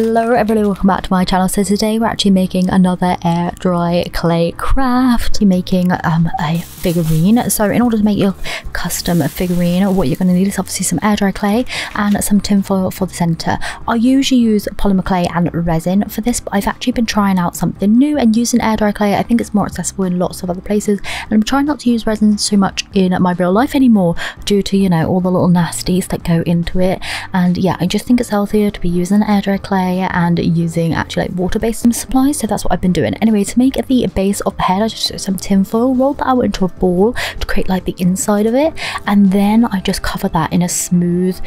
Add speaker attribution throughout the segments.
Speaker 1: Hello everybody, welcome back to my channel. So today we're actually making another air dry clay craft. You're making um, a figurine. So in order to make your custom figurine, what you're going to need is obviously some air dry clay and some tinfoil for the center. I usually use polymer clay and resin for this, but I've actually been trying out something new and using air dry clay. I think it's more accessible in lots of other places and I'm trying not to use resin so much in my real life anymore due to, you know, all the little nasties that go into it. And yeah, I just think it's healthier to be using air dry clay and using actually like water-based supplies so that's what I've been doing. Anyway to make the base of the head I just took some tin foil rolled that out into a ball to create like the inside of it and then I just cover that in a smooth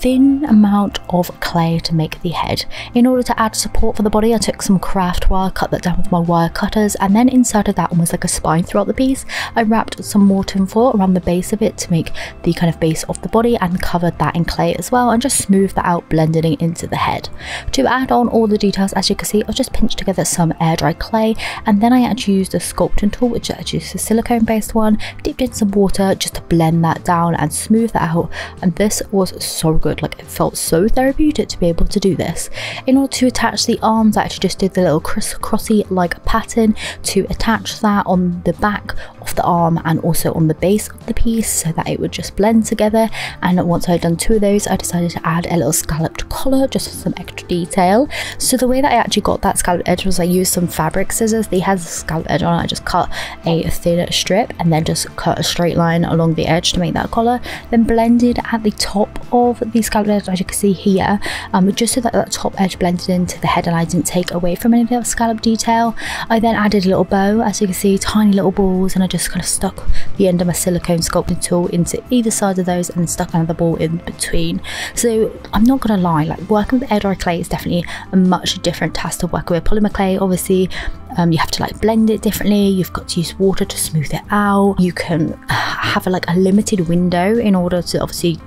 Speaker 1: thin amount of clay to make the head. In order to add support for the body I took some craft wire cut that down with my wire cutters and then inserted that almost like a spine throughout the piece. I wrapped some more tin foil around the base of it to make the kind of base of the body and covered that in clay as well and just smoothed that out blending it into the head. To add on all the details, as you can see, I've just pinched together some air dry clay and then I actually used a sculpting tool, which is actually a silicone based one, dipped in some water just to blend that down and smooth that out. And this was so good, like it felt so therapeutic to be able to do this. In order to attach the arms, I actually just did the little crisscrossy like pattern to attach that on the back of the arm and also on the base of the piece so that it would just blend together. And once I'd done two of those, I decided to add a little scalloped collar just for some extra detail detail. So the way that I actually got that scalloped edge was I used some fabric scissors. They had a scalloped edge on it. I just cut a thin strip and then just cut a straight line along the edge to make that collar. Then blended at the top of the scalloped edge as you can see here um, just so that that top edge blended into the head and I didn't take away from any of the scallop detail. I then added a little bow as you can see tiny little balls and I just kind of stuck the end of my silicone sculpting tool into either side of those and stuck another ball in between. So I'm not gonna lie like working with air dry clay is definitely a much different task to working with polymer clay obviously um, you have to like blend it differently you've got to use water to smooth it out you can have a, like a limited window in order to obviously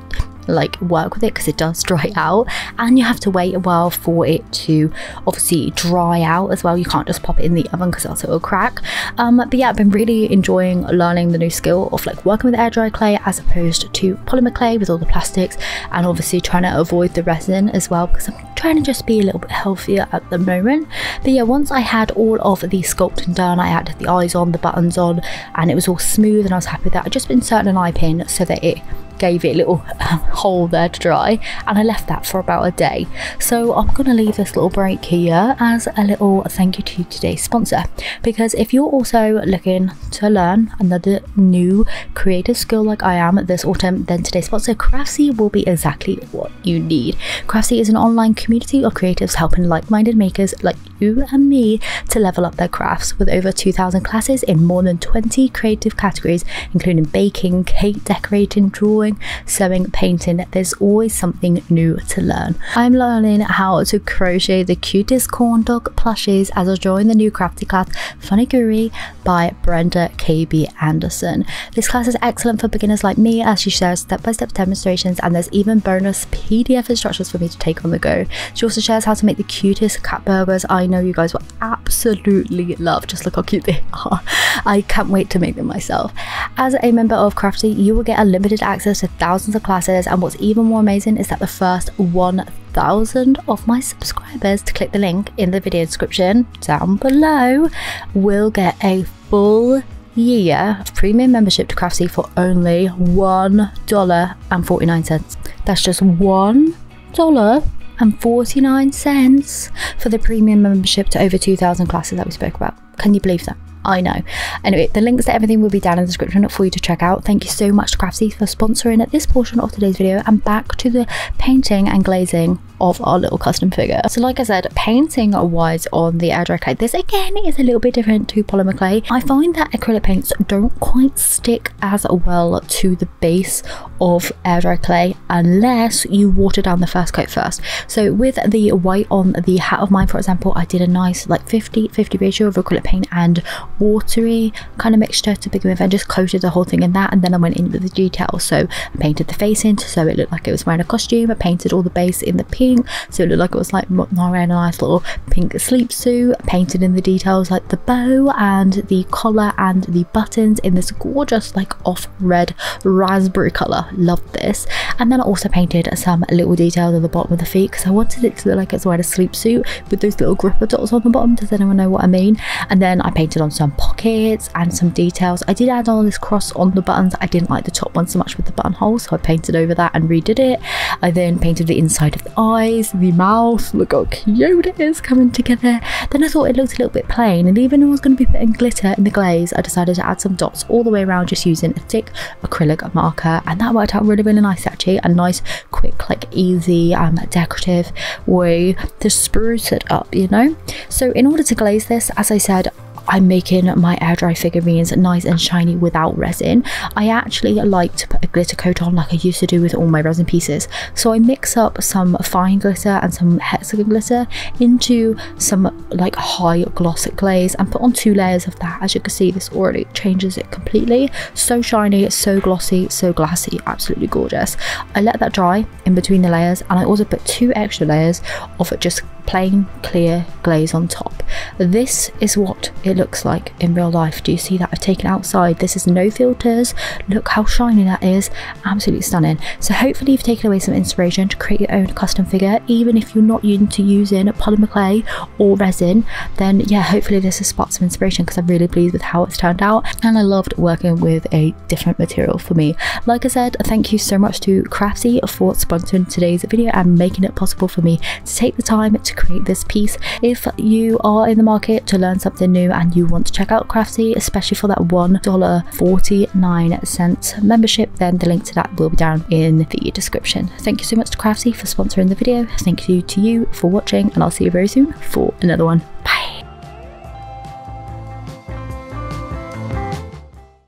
Speaker 1: like work with it because it does dry out. And you have to wait a while for it to obviously dry out as well. You can't just pop it in the oven because else it will crack. Um, but yeah I've been really enjoying learning the new skill of like working with air dry clay as opposed to polymer clay with all the plastics and obviously trying to avoid the resin as well because I'm trying to just be a little bit healthier at the moment. But yeah once I had all of the sculpting done I added the eyes on the buttons on and it was all smooth and I was happy with that I just inserted an eye pin so that it gave it a little um, hole there to dry and I left that for about a day. So I'm gonna leave this little break here as a little thank you to today's sponsor. Because if you're also looking to learn another new creative skill like I am this autumn then today's sponsor Craftsy will be exactly what you need. Craftsy is an online community of creatives helping like-minded makers like you and me to level up their crafts with over 2,000 classes in more than 20 creative categories including baking, cake decorating, drawing sewing, painting, there's always something new to learn. I'm learning how to crochet the cutest corn dog plushies as I join the new Craftsy class Funny Funiguri by Brenda KB Anderson. This class is excellent for beginners like me as she shares step-by-step -step demonstrations and there's even bonus PDF instructions for me to take on the go. She also shares how to make the cutest cat burgers I know you guys will absolutely love. Just look how cute they are. I can't wait to make them myself. As a member of Craftsy, you will get unlimited access to thousands of classes and what's even more amazing is that the first 1000 of my subscribers to click the link in the video description down below will get a full year of premium membership to Craftsy for only $1.49. That's just one dollar and 49 cents for the premium membership to over 2,000 classes that we spoke about. Can you believe that? I know. Anyway, the links to everything will be down in the description for you to check out. Thank you so much to Craftsy for sponsoring this portion of today's video and back to the painting and glazing of our little custom figure. So like I said, painting wise on the air dry clay, this again is a little bit different to polymer clay. I find that acrylic paints don't quite stick as well to the base of air dry clay unless you water down the first coat first. So with the white on the hat of mine, for example, I did a nice like 50-50 ratio of acrylic paint and watery kind of mixture to begin with and just coated the whole thing in that and then I went in with the details. So I painted the face in so it looked like it was wearing a costume. I painted all the base in the pink pink so it looked like it was like wearing a nice little pink sleep suit painted in the details like the bow and the collar and the buttons in this gorgeous like off red raspberry color. Love this. And then I also painted some little details at the bottom of the feet because I wanted it to look like it's wearing a sleep suit with those little gripper dots on the bottom. Does anyone know what I mean? And then I painted on some pockets and some details. I did add all this cross on the buttons. I didn't like the top one so much with the buttonhole so I painted over that and redid it. I then painted the inside of the eyes the mouth look how cute it is coming together. Then I thought it looked a little bit plain and even though I was going to be putting glitter in the glaze I decided to add some dots all the way around just using a thick acrylic marker and that worked out really really nice actually. A nice quick like easy um decorative way to spruce it up you know? So in order to glaze this as I said I'm making my air dry figurines nice and shiny without resin. I actually like to put a glitter coat on like I used to do with all my resin pieces. So I mix up some fine glitter and some hexagon glitter into some like high gloss glaze and put on two layers of that. As you can see, this already changes it completely. So shiny, so glossy, so glassy, absolutely gorgeous. I let that dry in between the layers and I also put two extra layers of it just plain clear glaze on top. This is what it looks like in real life. Do you see that? Taken outside. This is no filters. Look how shiny that is. Absolutely stunning. So hopefully you've taken away some inspiration to create your own custom figure. Even if you're not into using polymer clay or resin, then yeah, hopefully this has sparked some inspiration because I'm really pleased with how it's turned out. And I loved working with a different material for me. Like I said, thank you so much to Craftsy for sponsoring today's video and making it possible for me to take the time to create this piece. If you are in the market to learn something new and you want to check out Craftsy, especially for that $1.49 membership, then the link to that will be down in the description. Thank you so much to Craftsy for sponsoring the video. Thank you to you for watching and I'll see you very soon for another one.